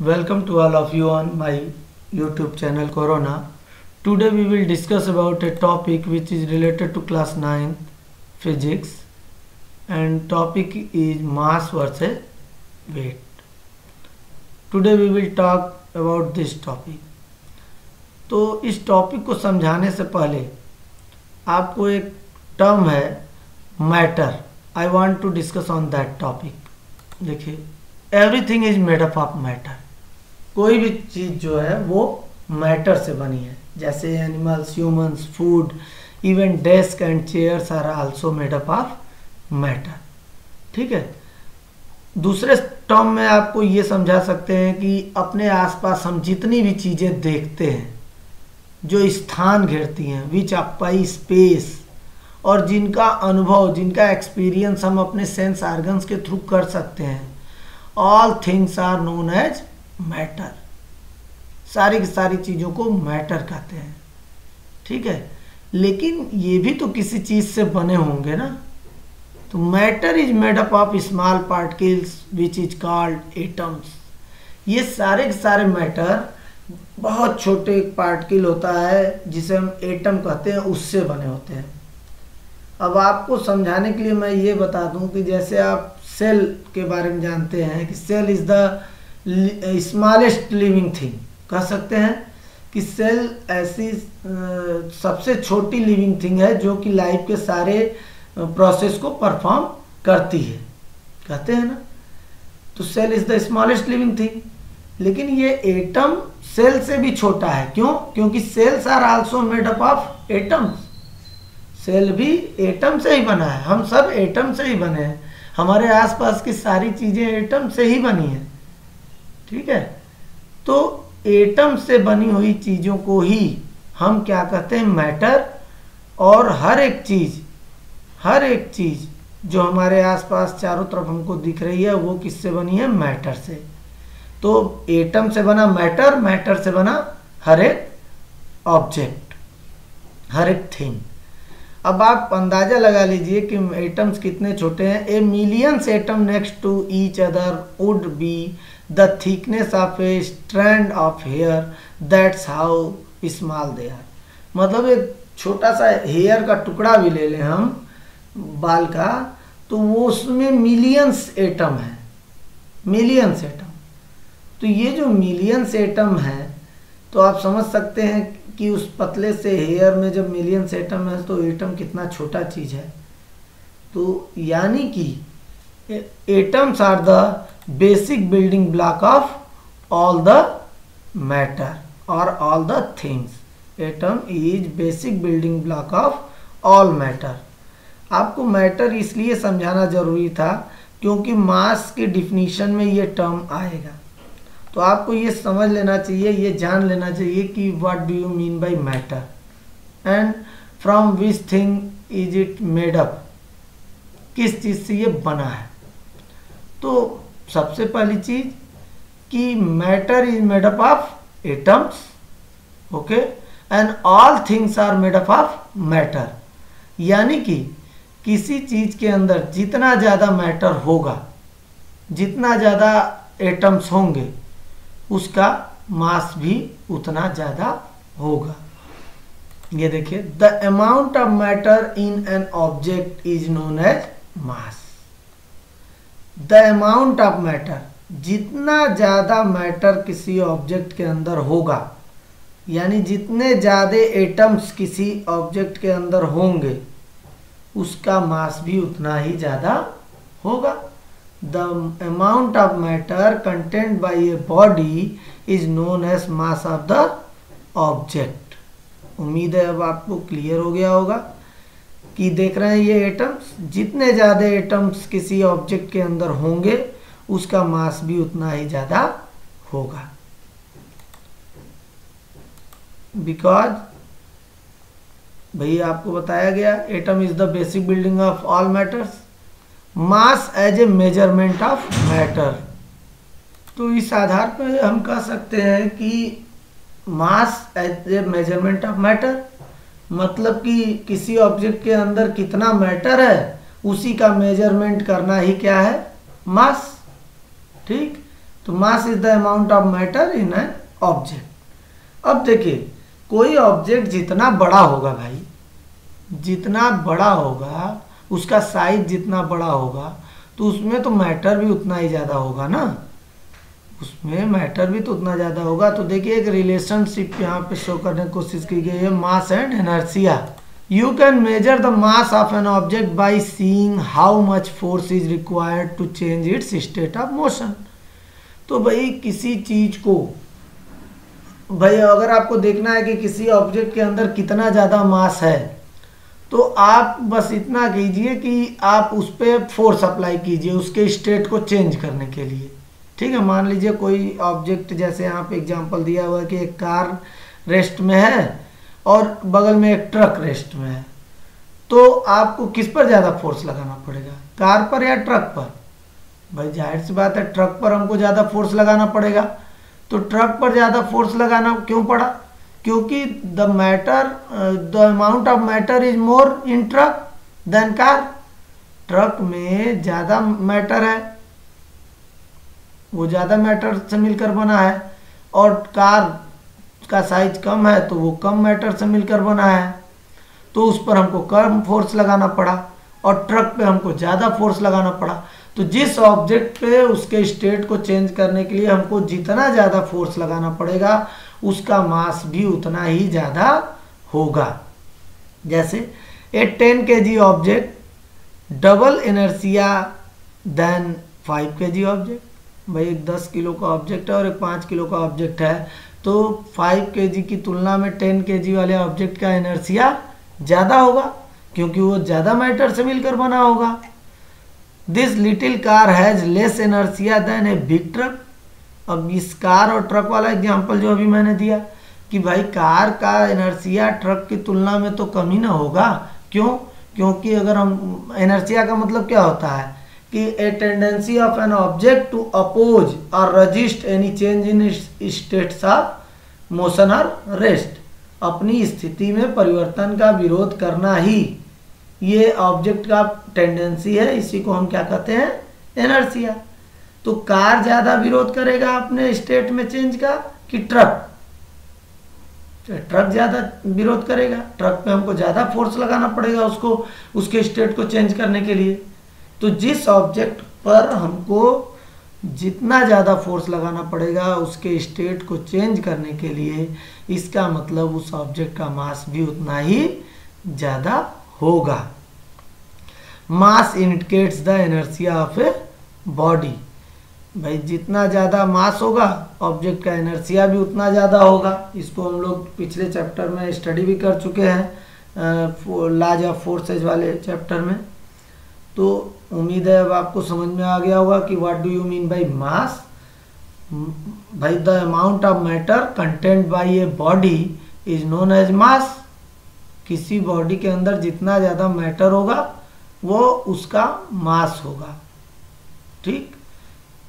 Welcome to all of you on my YouTube channel Corona. Today we will discuss about a topic which is related to class 9 physics and topic is mass versus weight. Today we will talk about this topic. तो इस topic को समझाने से पहले आपको एक term है matter I want to discuss on that topic देखिए everything is made up of matter कोई भी चीज़ जो है, वो मैटर से बनी है। जैसे animals humans food even desk and chairs are also made up of matter ठीक है? दूसरे टर्म में आपको ये समझा सकते हैं कि अपने आसपास हम जितनी भी चीज़ें देखते हैं, जो स्थान घेरती हैं विच अपाई स्पेस और जिनका अनुभव, जिनका एक्सपीरियंस हम अपने सेंस आर्गन्स के थ्रू कर सकते हैं। All things are known as matter. सारी की सारी चीज़ों को मैटर कहते हैं। ठीक है? लेकिन ये भी तो किसी चीज़ से बने होंगे ना। तो matter is made up of small particles, which is called atoms. ये सारे के सारे मैटर बहुत छोटे एक पार्टिकल होता है, जिसे हम एटम कहते हैं, उससे बने होते हैं। अब आपको समझाने के लिए मैं ये बता दूँ कि जैसे आप सेल के बारे में जानते हैं कि cell is the smallest living thing कह सकते हैं कि सेल ऐसी सबसे छोटी लिविंग थिंग है जो कि लाइफ के सारे प्रोसेस को परफॉर्म करती है। कहते हैं ना? तो cell is the smallest living thing लेकिन ये एटम सेल से भी छोटा है। क्यों? क्योंकि cells are also made up of atoms cell भी एटम से ही बना है। हम सब एटम से ही बने हैं। हमारे आसपास की सारी चीज़ें एटम से ही बनी हैं। ठीक है? तो एटम से बनी हुई चीज़ों को ही हम क्या कहते हैं? मैटर और हर एक चीज़, हर एक चीज़ जो हमारे आसपास चारों तरफ़ हमको दिख रही है, वो किससे बनी है? मैटर से। तो एटम से बना मैटर मैटर से बना हर एक ऑब्जेक्ट हर एक थिंग अब आप अंदाज़ा लगा लीजिए कि एटम्स कितने छोटे हैं? A millions atom next to each other would be the thickness of a strand of hair that's how small they are मतलब एक छोटा सा हेयर का टुकड़ा भी ले लें हम, बाल का तो वो उसमें मिलियंस एटम है। मिलियंस एटम तो ये जो मिलियंस एटम है तो आप समझ सकते हैं कि उस पतले से हेयर में जब मिलियंस एटम है तो एटम कितना छोटा चीज़ है। तो यानी कि atoms are the basic building block of all the matter और all the things atom is basic building block of all matter आपको मैटर इसलिए समझाना ज़रूरी था क्योंकि मास के डिफिनीशन में ये टर्म आएगा। तो आपको ये समझ लेना चाहिए, ये जान लेना चाहिए कि what do you mean by matter and from which thing is it made up किस चीज़ से ये बना है? तो सबसे पहली चीज़ कि matter is made up of atoms okay and all things are made up of matter यानी कि किसी चीज़ के अंदर जितना ज़्यादा मैटर होगा, जितना ज़्यादा एटम्स होंगे, उसका मास भी उतना ज़्यादा होगा। ये देखिए the amount of matter in an object is known as mass the amount of matter, जितना ज़्यादा मैटर किसी ऑब्जेक्ट के अंदर होगा, यानी जितने ज़्यादा एटम्स किसी ऑब्जेक्ट के अंदर होंगे, उसका मास भी उतना ही ज़्यादा होगा। The amount of matter content by a body is known as mass of the object. उम्मीद है अब आपको क्लियर हो गया होगा। कि देख रहे हैं ये एटम्स जितने ज़्यादा एटम्स किसी ऑब्जेक्ट के अंदर होंगे, उसका मास भी उतना ही ज़्यादा होगा। बिकॉज़ भैया आपको बताया गया atom is the basic building of all matters mass as a measurement of matter तो इस आधार पर हम कह सकते हैं कि mass as a measurement of matter मतलब कि किसी ऑब्जेक्ट के अंदर कितना मैटर है, उसी का मेज़रमेंट करना ही क्या है? मास ठीक? तो mass is the amount of matter in an object अब देखिए, कोई ऑब्जेक्ट जितना बड़ा होगा भाई, जितना बड़ा होगा, उसका साइज़ जितना बड़ा होगा तो उसमें तो मैटर भी उतना ही ज़्यादा होगा ना? उसमें मैटर भी तो उतना ज़्यादा होगा। तो देखिए, एक रिलेशनशिप यहाँ पे शो करने की कोशिश की गई है mass and inertia you can measure the mass of an object by seeing how much force is required to change its state of motion तो भाई, किसी चीज़ को, भाई, अगर आपको देखना है कि किसी ऑब्जेक्ट के अंदर कितना ज़्यादा मास है तो आप बस इतना कीजिए कि आप उस पर फोर्स अप्लाई कीजिए, उसके स्टेट को चेंज करने के लिए। ठीक है, मान लीजिए कोई ऑब्जेक्ट जैसे यहाँ पे एग्जांपल दिया हुआ है कि एक कार रेस्ट में है और बगल में एक ट्रक रेस्ट में है तो आपको किस पर ज़्यादा फोर्स लगाना पड़ेगा? कार पर या ट्रक पर? भाई ज़ाहिर सी बात है ट्रक पर हमको ज़्यादा फोर्स लगाना पड़ेगा। तो ट्रक पर ज़्यादा फोर्स लगाना क्यों पड़ा? क्योंकि the matter the amount of matter is more in truck than car truck में ज़्यादा मैटर है। वो ज़्यादा मैटर से मिलकर बना है और कार का साइज़ कम है तो वो कम मैटर से मिलकर बना है। तो उस पर हमको कम फोर्स लगाना पड़ा और ट्रक पे हमको ज़्यादा फोर्स लगाना पड़ा। तो जिस ऑब्जेक्ट पे उसके स्टेट को चेंज करने के लिए हमको जितना ज़्यादा फोर्स लगाना पड़ेगा, उसका मास भी उतना ही ज़्यादा होगा। जैसे a ten K G object double inertia than five K G object भाई एक दस किलो का ऑब्जेक्ट है और एक पाँच किलो का ऑब्जेक्ट है। तो फाइव के जी की तुलना में टेन के जी वाले ऑब्जेक्ट का एनर्सिया ज़्यादा होगा, क्योंकि वो ज़्यादा मैटर से मिलकर बना होगा। This little car has less inertia than a big truck अब इस कार और ट्रक वाला एग्ज़ाम्पल जो अभी मैंने दिया, कि भाई कार का एनर्सिया ट्रक की तुलना में तो कम ना होगा। क्यों? क्योंकि अगर हम एनर्सिया का मतलब क्या होता है? कि a tendency of an object to oppose और resist any change in states of motion और रेस्ट अपनी स्थिति में परिवर्तन का विरोध करना ही ये ऑब्जेक्ट का टेंडेंसी है। इसी को हम क्या कहते हैं? एनर्सिया तो कार ज़्यादा विरोध करेगा अपने स्टेट में चेंज का कि ट्रक ट्रक ज़्यादा विरोध करेगा। ट्रक पे हमको ज़्यादा फोर्स लगाना पड़ेगा उसको, उसके स्टेट को चेंज करने के लिए। तो जिस ऑब्जेक्ट पर हमको जितना ज़्यादा फोर्स लगाना पड़ेगा उसके स्टेट को चेंज करने के लिए, इसका मतलब उस ऑब्जेक्ट का मास भी उतना ही ज़्यादा होगा। Mass indicates the inertia of a body भाई, जितना ज़्यादा मास होगा ऑब्जेक्ट का एनर्सिया भी उतना ज़्यादा होगा। इसको हम लोग पिछले चैप्टर में स्टडी भी कर चुके हैं लाज ऑफ़ फोर्सेज वाले चैप्टर में। तो उम्मीद है अब आपको समझ में आ गया होगा कि what do you mean by mass भाई the amount of matter content by a body is known as mass किसी बॉडी के अंदर जितना ज़्यादा मैटर होगा, वो उसका मास होगा। ठीक?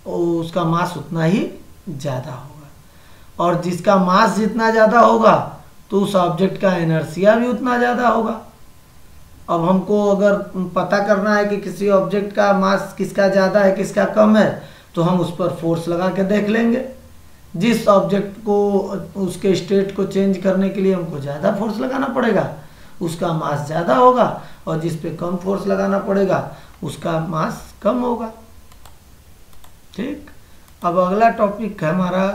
और उसका मास उतना ही ज़्यादा होगा। और जिसका मास जितना ज़्यादा होगा तो उस ऑब्जेक्ट का एनर्सिया भी उतना ज़्यादा होगा। अब हमको अगर पता करना है कि किसी ऑब्जेक्ट का मास किसका ज़्यादा है, किसका कम है तो हम उस पर फोर्स लगा के देख लेंगे। जिस ऑब्जेक्ट को, उसके स्टेट को चेंज करने के लिए हमको ज़्यादा फोर्स लगाना पड़ेगा, उसका मास ज़्यादा होगा और जिस पे कम फोर्स लगाना पड़ेगा, उसका मास कम होगा। ठीक? अब अगला टॉपिक है हमारा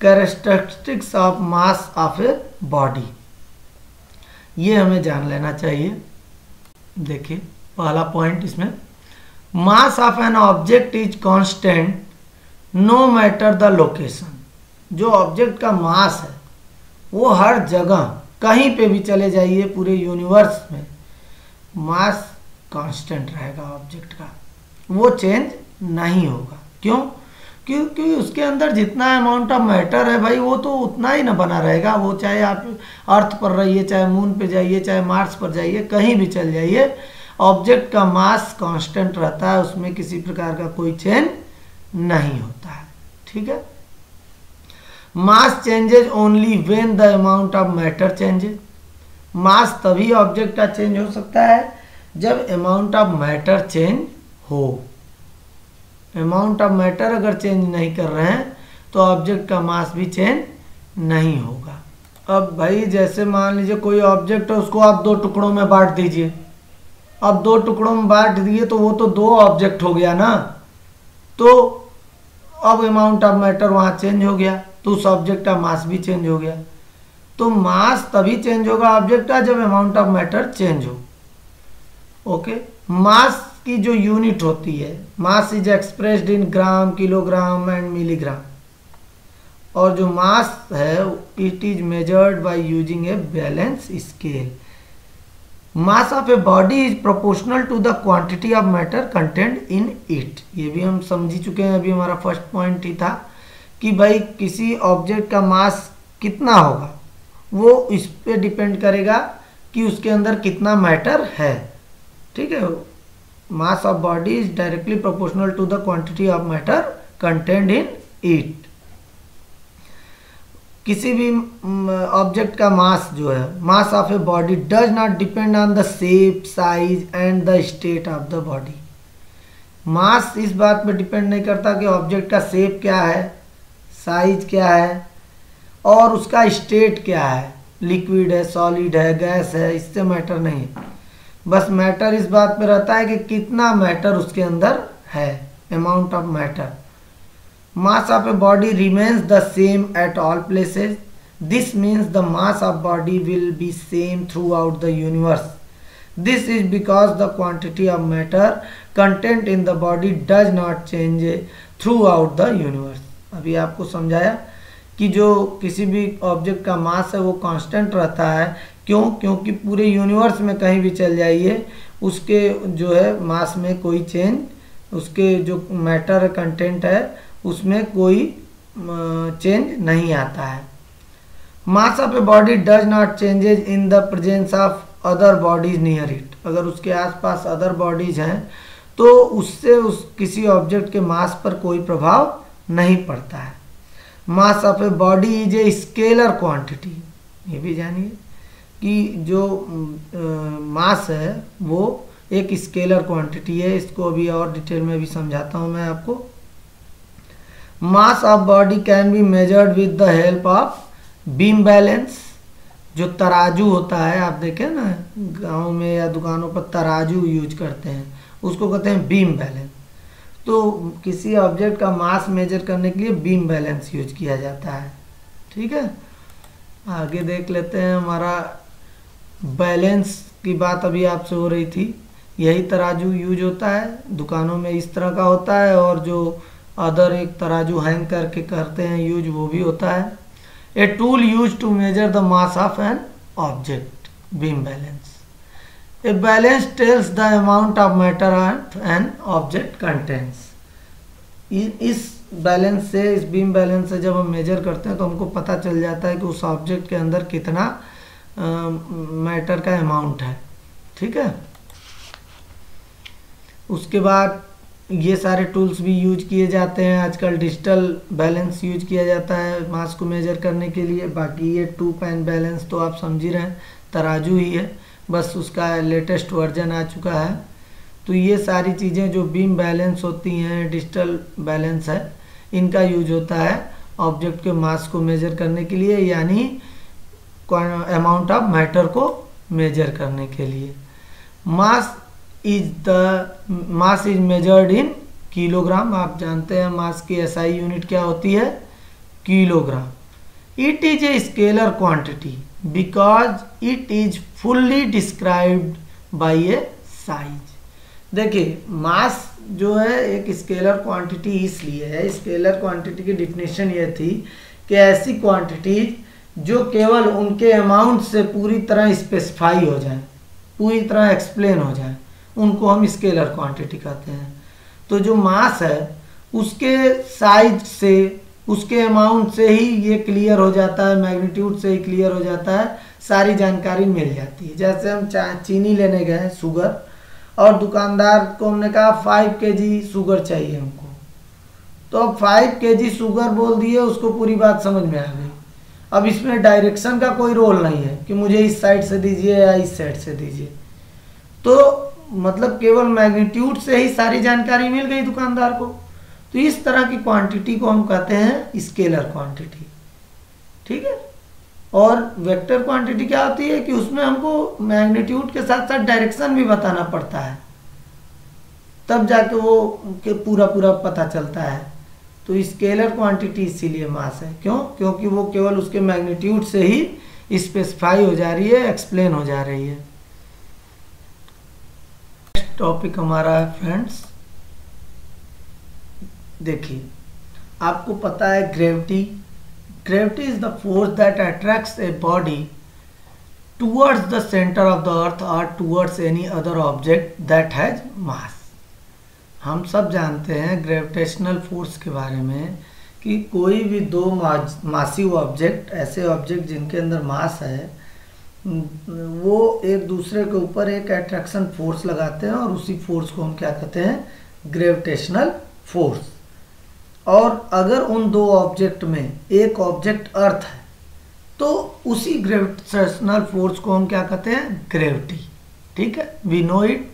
characteristics of mass of a body ये हमें जान लेना चाहिए। देखिए, पहला पॉइंट इसमें mass of an object is constant no matter the location जो ऑब्जेक्ट का मास है, वो हर जगह कहीं पे भी चले जाइए पूरे यूनिवर्स में मास कांस्टेंट रहेगा ऑब्जेक्ट का। वो चेंज नहीं होगा। क्यों? क्योंकि उसके अंदर जितना अमाउंट ऑफ़ मैटर है भाई, वो तो उतना ही ना बना रहेगा। वो चाहे आप अर्थ पर रहिए, चाहे मून पे जाइए, चाहे मार्स पर जाइए, कहीं भी चल जाइए ऑब्जेक्ट का मास कांस्टेंट रहता है, उसमें किसी प्रकार का कोई चेंज नहीं होता है। ठीक है? Mass changes only when the amount of matter changes mass तभी ऑब्जेक्ट का चेंज हो सकता है, जब अमाउंट ऑफ़ मैटर चेंज हो। अमाउंट ऑफ़ मैटर अगर चेंज नहीं कर रहे हैं तो ऑब्जेक्ट का मास भी चेंज नहीं होगा। अब भाई जैसे मान लीजिए कोई ऑब्जेक्ट है, उसको आप दो टुकड़ों में बांट दीजिए। अब दो टुकड़ों में बांट दिए तो वो तो दो ऑब्जेक्ट हो गया ना। तो अब अमाउंट ऑफ़ मैटर वहाँ चेंज हो गया तो उस ऑब्जेक्ट का मास भी चेंज हो गया। तो मास तभी चेंज होगा ऑब्जेक्ट का, जब अमाउंट ऑफ़ मैटर चेंज हो। ओके मास की जो यूनिट होती है mass is expressed in gram kilogram and milligram और जो मास है it is measured by using a balance scale mass of a body is proportional to the quantity of matter content in it ये भी हम समझी चुके हैं, अभी हमारा फ़र्स्ट पॉइंट ही था कि भाई किसी ऑब्जेक्ट का मास कितना होगा, वो इस पे डिपेंड करेगा कि उसके अंदर कितना मैटर है। ठीक है? Mass of body is directly proportional to the quantity of matter content in it किसी भी ऑब्जेक्ट का मास जो है mass of a body does not depend on the shape size and the state of the body mass इस बात पे depend नहीं करता कि ऑब्जेक्ट का शेप क्या है साइज़ क्या है, और उसका स्टेट क्या है। लिक्विड है सॉलिड है गैस है, इससे मैटर नहीं बस मैटर इस बात पे रहता है कि कितना मैटर उसके अंदर है amount of matter mass of a body remains the same at all places this means the mass of body will be same throughout the universe this is because the quantity of matter content in the body does not change throughout the universe अभी आपको समझाया कि जो किसी भी object का mass है, वो कॉन्स्टेंट रहता है क्यों? क्योंकि पूरे यूनिवर्स में कहीं भी चल जाइए, उसके जो है मास में कोई चेंज उसके जो मैटर कंटेंट है, उसमें कोई चेंज नहीं आता है। Mass of a body does not changes in the presence of other bodies near it अगर उसके आसपास अदर बॉडीज हैं तो उससे उस किसी ऑब्जेक्ट के मास पर कोई प्रभाव नहीं पड़ता है। Mass of a body is a scalar quantity ये भी जानिए। कि जो मास है, वो एक स्केलर क्वांटिटी है। इसको अभी और डिटेल में भी समझाता हूँ मैं आपको। Mass of body can be measured with the help of beam balance, जो तराजू होता है, आप देखें ना, गाँव में या दुकानों पर तराजू यूज़ करते हैं, उसको कहते हैं बीम बैलेंस। तो किसी ऑब्जेक्ट का मास मेजर करने के लिए बीम बैलेंस यूज़ किया जाता है। ठीक है? आगे देख लेते हैं हमारा बैलेंस की बात अभी आपसे हो रही थी। यही तराजू यूज़ होता है। दुकानों में इस तरह का होता है और जो अदर एक तराजू हैंग करके करते हैं यूज़ वो भी होता है। A tool use to measure the mass of an object beam balance a balance tells the amount of matter of an object contents इस बैलेंस से, इस बीम बैलेंस से जब हम मेजर करते हैं तो हमको पता चल जाता है कि उस ऑब्जेक्ट के अंदर कितना मैटर का अमाउंट है, ठीक है? उसके बाद ये सारे टूल्स भी यूज़ किए जाते हैं। आजकल डिजिटल बैलेंस यूज़ किया जाता है मास को मेजर करने के लिए। बाकी ये टू पैन बैलेंस तो आप समझ ही रहे हैं, तराजू ही है। बस उसका लेटेस्ट वर्जन आ चुका है। तो ये सारी चीज़ें जो बीम बैलेंस होती हैं डिजिटल बैलेंस है, इनका यूज़ होता है ऑब्जेक्ट के मास को मेजर करने के लिए। यानी अमाउंट ऑफ़ मैटर को मेजर करने के लिए। Mass is the mass is measured in kilogram आप जानते हैं मास की एसआई यूनिट क्या होती है? Kilogram it is a scalar quantity because it is fully described by a size देखिए मास जो है एक स्केलर क्वांटिटी इसलिए है। स्केलर क्वांटिटी की डिफिनेशन ये थी कि ऐसी क्वांटिटीज जो केवल उनके अमाउंट से पूरी तरह स्पेसिफाई हो जाए, पूरी तरह एक्सप्लेन हो जाए, उनको हम स्केलर क्वांटिटी कहते हैं। तो जो मास है, उसके साइज़ से, उसके अमाउंट से ही ये क्लियर हो जाता है मैग्नीट्यूड से ही क्लियर हो जाता है, सारी जानकारी मिल जाती है। जैसे हम चीनी लेने गए शुगर और दुकानदार को हमने कहा फाइव के जी शुगर चाहिए हमको। तो अब फाइव के जी शुगर बोल दिए, उसको पूरी बात समझ में आ गई। अब इसमें डायरेक्शन का कोई रोल नहीं है कि मुझे इस साइड से दीजिए या इस साइड से दीजिए। तो मतलब केवल मैग्नीट्यूड से ही सारी जानकारी मिल गई दुकानदार को। तो इस तरह की क्वांटिटी को हम कहते हैं स्केलर क्वांटिटी ठीक है? और वेक्टर क्वांटिटी क्या होती है कि उसमें हमको मैग्नीट्यूड के साथ साथ डायरेक्शन भी बताना पड़ता है। तब जाके वो के पूरा पूरा पता चलता है। तो स्केलर क्वांटिटी इसीलिए मास है। क्यों? क्योंकि वो केवल उसके मैग्नीट्यूड से ही स्पेसिफाई हो जा रही है एक्सप्लेन हो जा रही है। नेक्स्ट टॉपिक हमारा है फ्रेंड्स देखिए, आपको पता है gravity gravity is the force that attracts a body towards the centre of the earth और towards any other object that has mass हम सब जानते हैं ग्रेविटेशनल फोर्स के बारे में कि कोई भी दो मासिव ऑब्जेक्ट ऐसे ऑब्जेक्ट जिनके अंदर मास है, वो एक दूसरे के ऊपर एक अट्रैक्शन फोर्स लगाते हैं और उसी फोर्स को हम क्या कहते हैं? ग्रेविटेशनल फोर्स और अगर उन दो ऑब्जेक्ट में एक ऑब्जेक्ट अर्थ है तो उसी ग्रेविटेशनल फोर्स को हम क्या कहते हैं? ग्रेविटी ठीक है? We know it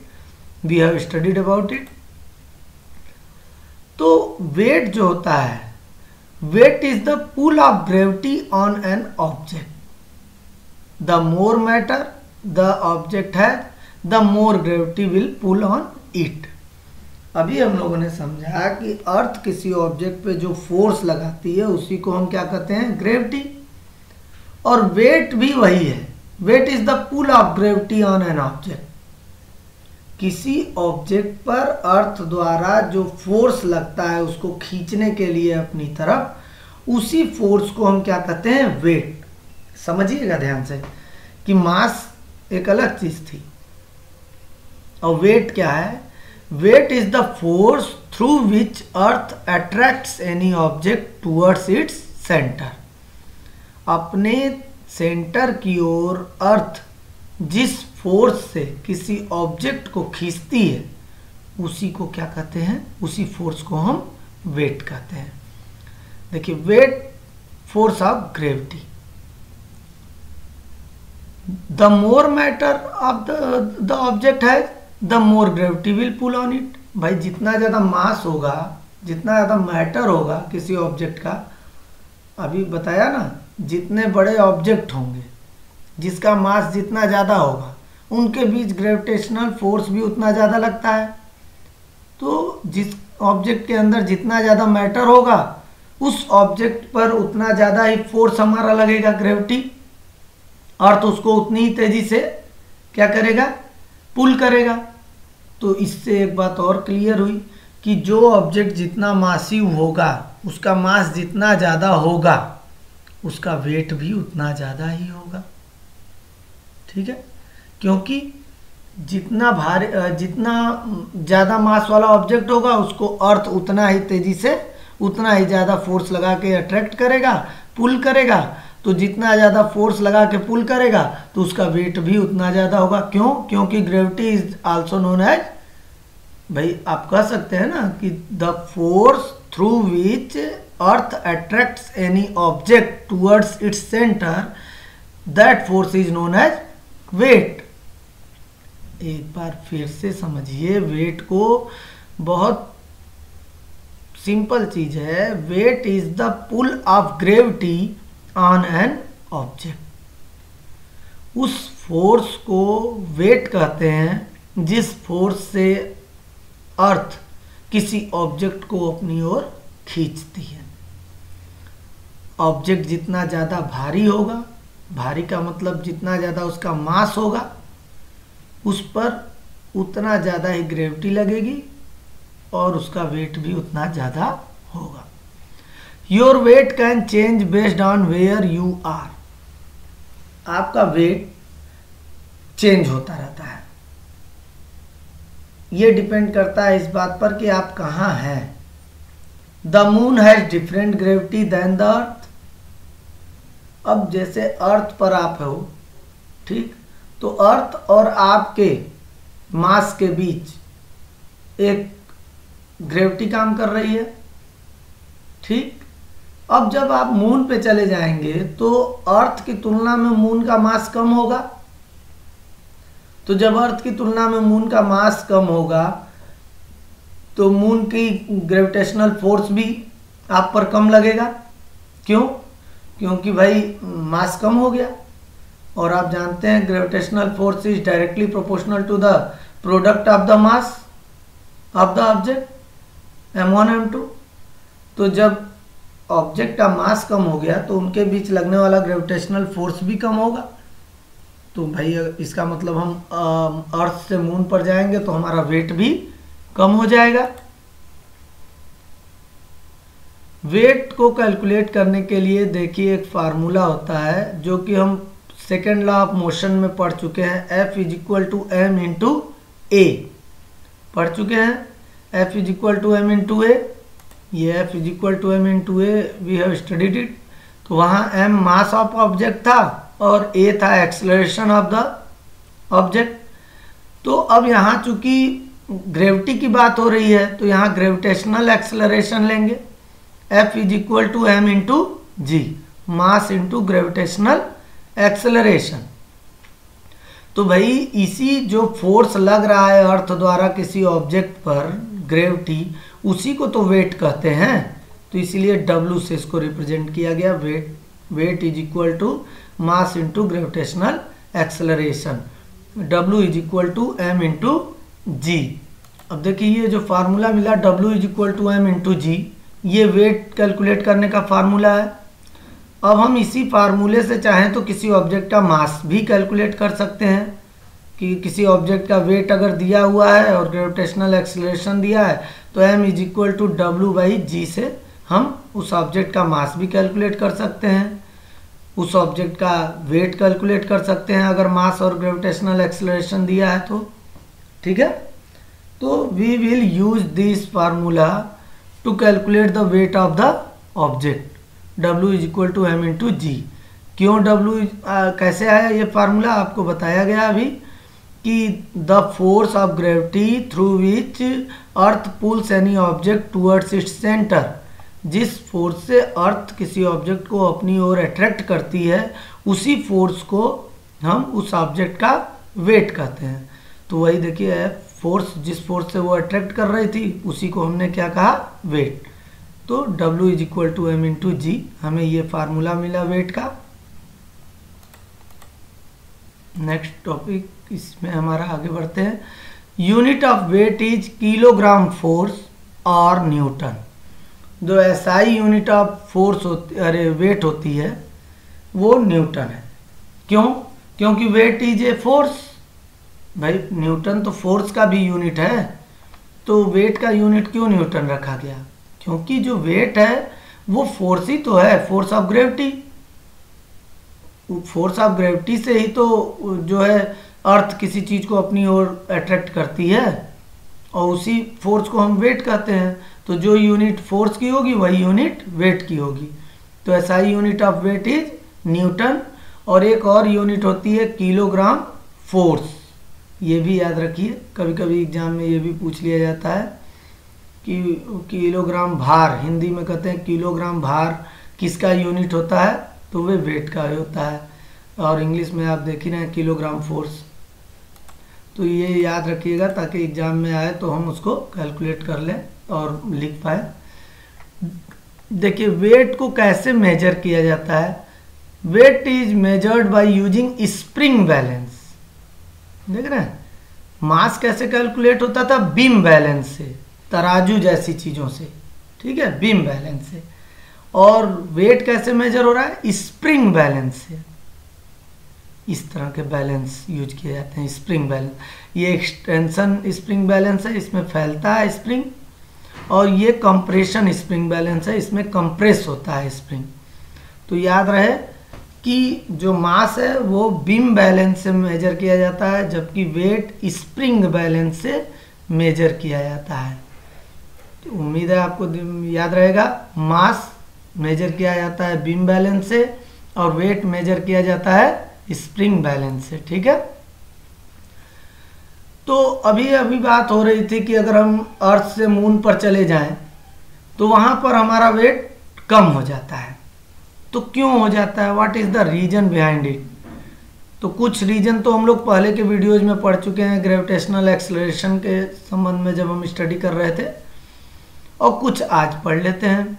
we have studied about it तो वेट जो होता है weight is the pull of gravity on an object the more matter the object है the more gravity will pull on it अभी हम लोगों ने समझा कि अर्थ किसी ऑब्जेक्ट पे जो फोर्स लगाती है, उसी को हम क्या कहते हैं? ग्रेविटी और वेट भी वही है. Weight is the pull of gravity on an object किसी ऑब्जेक्ट पर अर्थ द्वारा जो फोर्स लगता है उसको खींचने के लिए अपनी तरफ़, उसी फोर्स को हम क्या कहते हैं? वेट समझिएगा ध्यान से कि मास एक अलग चीज़ थी। और वेट क्या है? Weight is the force through which earth attracts any object towards its centre अपने सेंटर की ओर अर्थ जिस फोर्स से किसी ऑब्जेक्ट को खींचती है, उसी को क्या कहते हैं? उसी फोर्स को हम वेट कहते हैं। देखिए, weight, force of gravity. The more matter of the object है, the more gravity will pull on it. भाई, जितना ज़्यादा मास होगा, जितना ज़्यादा मैटर होगा किसी ऑब्जेक्ट का, अभी बताया ना, जितने बड़े ऑब्जेक्ट होंगे, जिसका मास जितना ज़्यादा होगा उनके बीच ग्रेविटेशनल फोर्स भी उतना ज़्यादा लगता है। तो जिस ऑब्जेक्ट के अंदर जितना ज़्यादा मैटर होगा, उस ऑब्जेक्ट पर उतना ज़्यादा ही फोर्स हमारा लगेगा ग्रेविटी अर्थ उसको उतनी ही तेज़ी से क्या करेगा? पुल करेगा। तो इससे एक बात और क्लियर हुई कि जो ऑब्जेक्ट जितना मासिव होगा, उसका मास जितना ज़्यादा होगा, उसका वेट भी उतना ज़्यादा ही होगा। ठीक है? क्योंकि जितना भारी जितना ज़्यादा मास वाला ऑब्जेक्ट होगा, उसको अर्थ उतना ही तेज़ी से, उतना ही ज़्यादा फोर्स लगा के अट्रैक्ट करेगा पुल करेगा। तो जितना ज़्यादा फोर्स लगा के पुल करेगा तो उसका वेट भी उतना ज़्यादा होगा। क्यों? क्योंकि gravity is also known as भाई, आप कह सकते हैं ना कि the force through which earth attracts any object towards its centre that force is known as weight एक बार फिर से समझिए वेट को बहुत सिंपल चीज़ है। Weight is the pull of gravity on an object उस फोर्स को वेट कहते हैं, जिस फोर्स से अर्थ किसी ऑब्जेक्ट को अपनी ओर खींचती है। ऑब्जेक्ट जितना ज़्यादा भारी होगा, भारी का मतलब जितना ज़्यादा उसका मास होगा उस पर उतना ज़्यादा ही ग्रेविटी लगेगी और उसका वेट भी उतना ज़्यादा होगा। Your weight can change based on where you are आपका वेट चेंज होता रहता है। ये डिपेंड करता है इस बात पर कि आप कहाँ हैं। The moon has different gravity than the earth अब जैसे अर्थ पर आप हो, ठीक? तो अर्थ और आपके मास के बीच एक ग्रेविटी काम कर रही है। ठीक? अब जब आप मून पे चले जाएँगे तो अर्थ की तुलना में मून का मास कम होगा। तो जब अर्थ की तुलना में मून का मास कम होगा तो मून की ग्रेविटेशनल फोर्स भी आप पर कम लगेगा। क्यों? क्योंकि भाई, मास कम हो गया। और आप जानते हैं gravitational force is directly proportional to the product of the mass of the object M one M two तो जब ऑब्जेक्ट का मास कम हो गया तो उनके बीच लगने वाला ग्रेविटेशनल फोर्स भी कम होगा। तो भाई, इसका मतलब हम अर्थ से मून पर जाएँगे तो हमारा वेट भी कम हो जाएगा। वेट को कैलकुलेट करने के लिए देखिए एक फार्मूला होता है, जो कि हम सेकेंड लॉ ऑफ़ मोशन में पढ़ चुके हैं F is equal to M into A पढ़ चुके हैं F is equal to M into A ये F is equal to M into A we have studied it तो वहाँ एम मास ऑफ़ ऑब्जेक्ट था और ए था एक्सलरेशन ऑफ़ द ऑब्जेक्ट तो अब यहाँ चूँकि ग्रेविटी की बात हो रही है तो यहाँ ग्रेविटेशनल एक्सलरेशन लेंगे। F is equal to M into G mass into gravitational acceleration. तो भाई, इसी जो फोर्स लग रहा है अर्थ द्वारा किसी ऑब्जेक्ट पर, ग्रेविटी, उसी को तो वेट कहते हैं। तो इसलिए डब्लू से इसको रिप्रेजेंट किया गया। Weight weight is equal to mass into gravitational acceleration W is equal to M into G अब देखिए, ये जो फार्मूला मिला W is equal to M into G ये वेट कैलकुलेट करने का फार्मूला है। अब हम इसी फार्मूले से चाहें तो किसी ऑब्जेक्ट का मास भी कैलकुलेट कर सकते हैं। कि किसी ऑब्जेक्ट का वेट अगर दिया हुआ है और ग्रेविटेशनल एक्सलेशन दिया है तो M is equal to W by G से हम उस ऑब्जेक्ट का मास भी कैलकुलेट कर सकते हैं। उस ऑब्जेक्ट का वेट कैलकुलेट कर सकते हैं, अगर मास और ग्रेविटेशनल एक्सलेशन दिया है तो। ठीक है? तो we will use this formula to calculate the weight of the object W is equal to M into G क्यों W कैसे आया ये फार्मूला आपको बताया गया अभी कि the force of gravity through which earth pulls any object towards its centre जिस फोर्स से अर्थ किसी ऑब्जेक्ट को अपनी ओर अट्रैक्ट करती है, उसी फोर्स को हम उस ऑब्जेक्ट का वेट कहते हैं। तो वही देखिए फोर्स जिस फोर्स से वो अट्रैक्ट कर रही थी, उसी को हमने क्या कहा? वेट तो W is equal to M into G हमें ये फार्मूला मिला वेट का। नेक्स्ट टॉपिक इसमें हमारा आगे बढ़ते हैं। Unit of weight is kilogram force और न्यूटन जो एसआई यूनिट ऑफ़ फोर्स होती, अरे वेट होती है, वो न्यूटन है। क्यों? क्योंकि वेट इज़ ए फोर्स भाई न्यूटन तो फोर्स का भी यूनिट है। तो वेट का यूनिट क्यों न्यूटन रखा गया? क्योंकि जो वेट है, वो फोर्स ही तो है force of gravity force of gravity से ही तो जो है अर्थ किसी चीज़ को अपनी ओर अट्रैक्ट करती है, और उसी फोर्स को हम वेट कहते हैं। तो जो यूनिट फोर्स की होगी, वही यूनिट वेट की होगी। तो ऐसा ही unit of weight is newton और एक और यूनिट होती है किलोग्राम फोर्स ये भी याद रखिए कभी कभी एग्ज़ाम में ये भी पूछ लिया जाता है। कि किलोग्राम भार, हिंदी में कहते हैं किलोग्राम भार किसका यूनिट होता है? तो वे वेट का ही होता है। और इंग्लिश में आप देख ही रहे हैं किलोग्राम फोर्स। तो ये याद रखिएगा, ताकि एग्ज़ाम में आए तो हम उसको कैलकुलेट कर लें और लिख पाए। देखिए, वेट को कैसे मेजर किया जाता है? Weight is measured by using spring balance देख रहे हैं? मास कैसे कैलकुलेट होता था? बीम बैलेंस से। तराजू जैसी चीज़ों से, ठीक है बीम बैलेंस से। और वेट कैसे मेजर हो रहा है? स्प्रिंग बैलेंस से। इस तरह के बैलेंस यूज़ किए जाते हैं स्प्रिंग बैलेंस ये एक्सटेंशन स्प्रिंग बैलेंस है, इसमें फैलता है स्प्रिंग और ये कंप्रेशन स्प्रिंग बैलेंस है, इसमें कंप्रेस होता है स्प्रिंग तो याद रहे कि जो मास है, वो बीम बैलेंस से मेजर किया जाता है, जबकि वेट स्प्रिंग बैलेंस से मेजर किया जाता है। तो उम्मीद है आपको याद रहेगा। मास मेजर किया जाता है बीम बैलेंस से और वेट मेजर किया जाता है स्प्रिंग बैलेंस से, ठीक है? तो अभी अभी बात हो रही थी कि अगर हम अर्थ से मून पर चले जाएँ तो वहाँ पर हमारा वेट कम हो जाता है। तो क्यों हो जाता है? What is the reason behind it तो कुछ रीजन तो हम लोग पहले के वीडियोज़ में पढ़ चुके हैं ग्रेविटेशनल एक्सलरेशन के संबंध में जब हम स्टडी कर रहे थे। और कुछ आज पढ़ लेते हैं।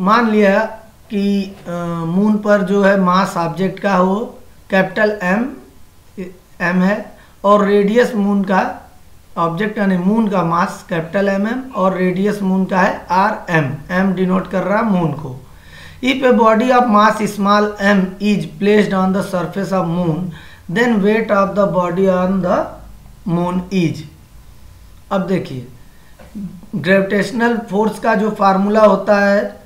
मान लिया कि मून पर जो है मास ऑब्जेक्ट का हो कैपिटल एम एम है और रेडियस मून का ऑब्जेक्ट यानी मून का मास कैपिटल एम एम और रेडियस मून का है आर एम एम डिनोट कर रहा है मून को। If a body of mass small M is placed on the surface of moon then weight of the body on the moon is अब देखिए gravitational force का जो फार्मूला होता है,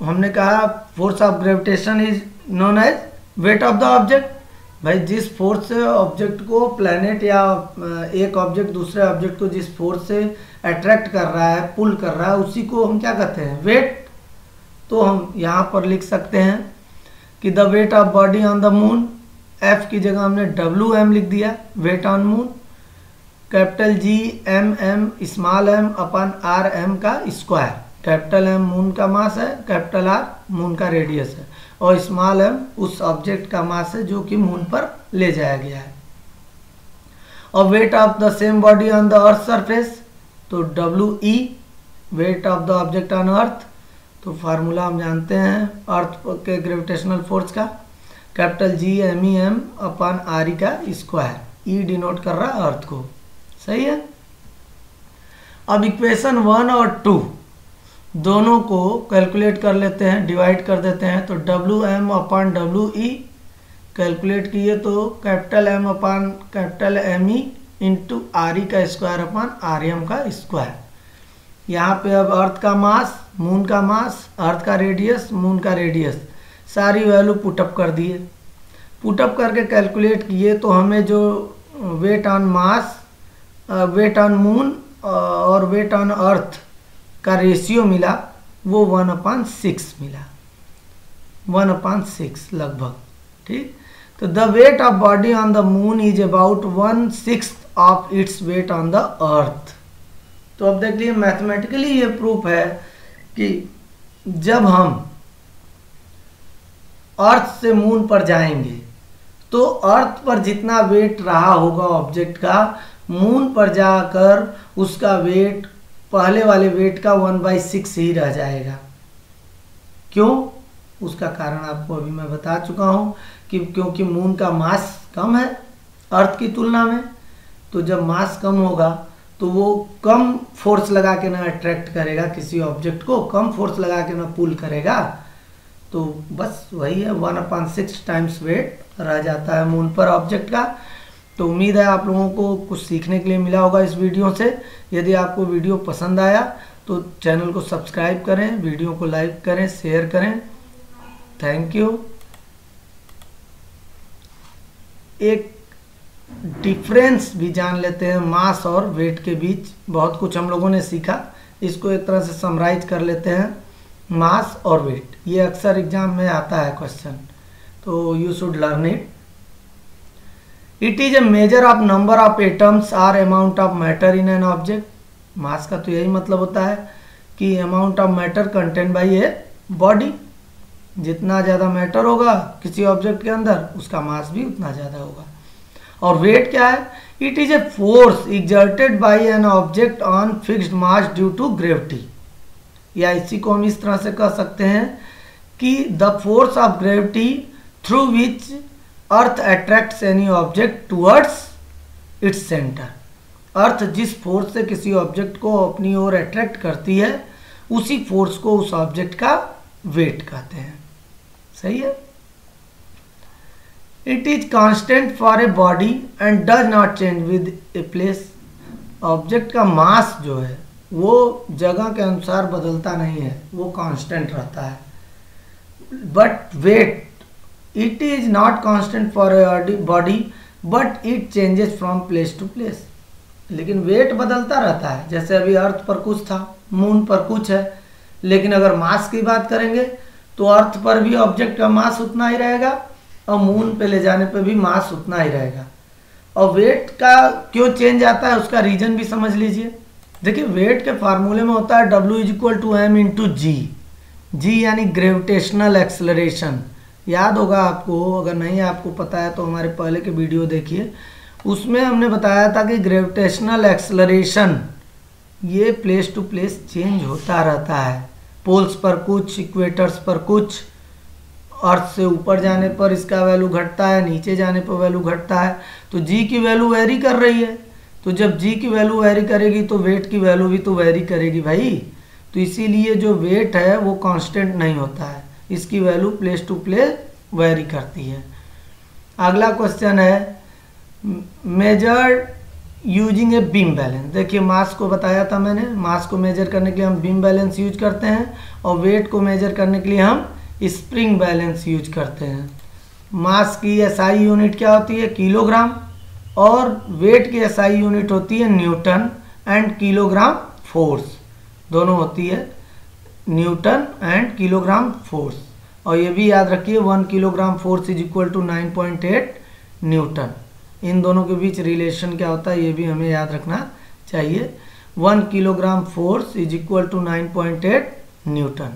हमने कहा force of gravitation is known as weight of the object भाई, जिस फोर्स से ऑब्जेक्ट को प्लेनेट या एक ऑब्जेक्ट दूसरे ऑब्जेक्ट को जिस फोर्स से अट्रैक्ट कर रहा है पुल कर रहा है, उसी को हम क्या कहते हैं? वेट तो हम यहाँ पर लिख सकते हैं कि the weight of body on the moon F की जगह हमने डब्ल्यू एम लिख दिया weight on moon capital G, M M, small M, upon R, M का स्क्वायर। कैपिटल एम, मून का मास है, कैपिटल आर, मून का रेडियस है। और स्मॉल एम, उस ऑब्जेक्ट का मास है जो कि मून पर ले जाया गया है। और weight of the same body on the earth surface तो W E, weight of the object on earth तो फार्मूला हम जानते हैं अर्थ के ग्रेविटेशनल फोर्स का। Capital G, M, E, M, upon R E का स्क्वायर। ई डिनोट कर रहा है अर्थ को। सही है? अब इक्वेशन वन और टू दोनों को कैलकुलेट कर लेते हैं डिवाइड कर देते हैं तो W M upon W E calculate किए तो capital M upon capital M E into R E का स्क्वायर अपान आर एम का स्क्वायर यहाँ पे अब अर्थ का मास मून का मास अर्थ का रेडियस मून का रेडियस सारी वैल्यू पुटअप कर दिए। पुटअप करके कैलकुलेट किए तो हमें जो weight on mass weight on moon और वेट ऑन अर्थ का रेशियो मिला, वो वन अपान सिक्स मिला। वन अपान सिक्स लगभग, ठीक? तो the weight of body on the moon is about one six of its weight on the earth तो अब देख लीजिए मैथमेटिकली ये प्रूफ है कि जब हम अर्थ से मून पर जाएँगे तो अर्थ पर जितना वेट रहा होगा ऑब्जेक्ट का मून पर जाकर उसका वेट, पहले वाले वेट का वन बाई सिक्स ही रह जाएगा। क्यों? उसका कारण आपको अभी मैं बता चुका हूँ कि क्योंकि मून का मास कम है अर्थ की तुलना में तो जब मास कम होगा तो वो कम फोर्स लगा के ना अट्रैक्ट करेगा किसी ऑब्जेक्ट को, कम फोर्स लगा के ना पुल करेगा। तो बस वही है one upon six times weight रह जाता है मून पर ऑब्जेक्ट का। तो उम्मीद है आप लोगों को कुछ सीखने के लिए मिला होगा इस वीडियो से। यदि आपको वीडियो पसंद आया तो चैनल को सब्सक्राइब करें, वीडियो को लाइक करें, शेयर करें। थैंक यू एक डिफरेंस भी जान लेते हैं मास और वेट के बीच। बहुत कुछ हम लोगों ने सीखा। इसको एक तरह से समराइज कर लेते हैं। मास और वेट ये अक्सर एग्ज़ाम में आता है क्वेश्चन तो you should learn it it is a measure of number of atoms or amount of matter in an object mass का तो यही मतलब होता है कि amount of matter content by a body जितना ज़्यादा मैटर होगा किसी ऑब्जेक्ट के अंदर, उसका मास भी उतना ज़्यादा होगा। और वेट क्या है? It is a force exerted by an object on fixed mass due to gravity या इसी को हम इस तरह से कह सकते हैं कि the force of gravity through which earth attracts any object towards its centre earth जिस फोर्स से किसी ऑब्जेक्ट को अपनी ओर अट्रैक्ट करती है, उसी फोर्स को उस ऑब्जेक्ट का वेट कहते हैं। सही है? It is constant for a body and does not change with a place object का मास जो है, वो जगह के अनुसार बदलता नहीं है, वो कांस्टेंट रहता है। But weight it is not constant for body but it changes from place to place लेकिन वेट बदलता रहता है। जैसे अभी अर्थ पर कुछ था मून पर कुछ है। लेकिन अगर मास की बात करेंगे तो अर्थ पर भी ऑब्जेक्ट का मास उतना ही रहेगा, और मून पे ले जाने पे भी मास उतना ही रहेगा। और वेट का क्यों चेंज आता है, उसका रीजन भी समझ लीजिए। देखिए वेट के फार्मूले में होता है W is equal to M into G G यानी ग्रेविटेशनल एक्सलरेशन याद होगा आपको, अगर नहीं आपको पता है तो हमारे पहले के वीडियो देखिए। उसमें हमने बताया था कि ग्रेविटेशनल एक्सलरेशन ये प्लेस टू प्लेस चेंज होता रहता है। पोल्स पर कुछ इक्वेटर्स पर कुछ अर्थ से ऊपर जाने पर इसका वैल्यू घटता है, नीचे जाने पर वैल्यू घटता है। तो जी की वैल्यू वेरी कर रही है। तो जब जी की वैल्यू वेरी करेगी तो वेट की वैल्यू भी तो वेरी करेगी भाई। तो इसीलिए जो वेट है वो कांस्टेंट नहीं होता है। इसकी value place to place vary करती है। अगला क्वेश्चन है measure using a beam balance देखिए मास को बताया था मैंने। मास को मेजर करने के लिए हम बीम बैलेंस यूज़ करते हैं और वेट को मेजर करने के लिए हम स्प्रिंग बैलेंस यूज़ करते हैं। मास की एसआई यूनिट क्या होती है? किलोग्राम और वेट की एसआई यूनिट होती है न्यूटन एंड किलोग्राम फोर्स दोनों होती है न्यूटन एंड किलोग्राम फोर्स। और ये भी याद रखिए, one kilogram force is equal to nine point eight newton. इन दोनों के बीच रिलेशन क्या होता है, ये भी हमें याद रखना चाहिए। One kilogram force is equal to nine point eight newton.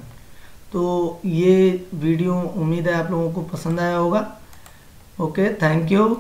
तो ये वीडियो उम्मीद है आप लोगों को पसंद आया होगा। Okay thank you